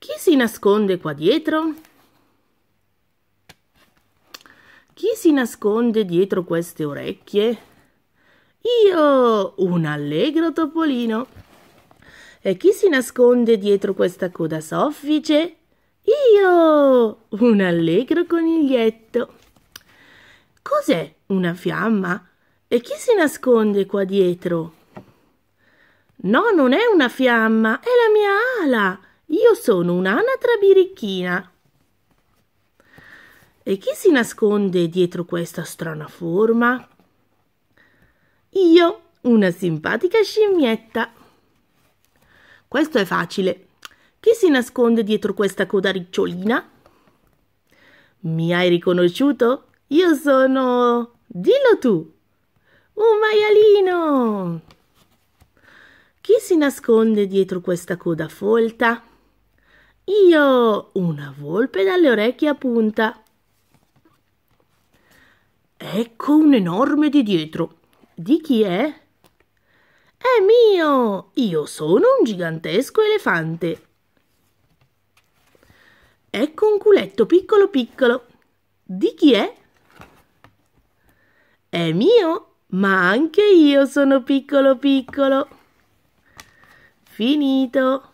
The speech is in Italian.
Chi si nasconde qua dietro? Chi si nasconde dietro queste orecchie? Io, un allegro topolino. E chi si nasconde dietro questa coda soffice? Io, un allegro coniglietto. Cos'è una fiamma? E chi si nasconde qua dietro? No, non è una fiamma, è la mia ala. Io sono un'anatra birichina. E chi si nasconde dietro questa strana forma? Io, una simpatica scimmietta. Questo è facile. Chi si nasconde dietro questa coda ricciolina? Mi hai riconosciuto? Io sono... Dillo tu! Un maialino! Chi si nasconde dietro questa coda folta? Io, una volpe dalle orecchie a punta. Ecco un enorme di dietro. Di chi è? È mio! Io sono un gigantesco elefante. Ecco un culetto piccolo piccolo. Di chi è? È mio, ma anche io sono piccolo piccolo. Finito.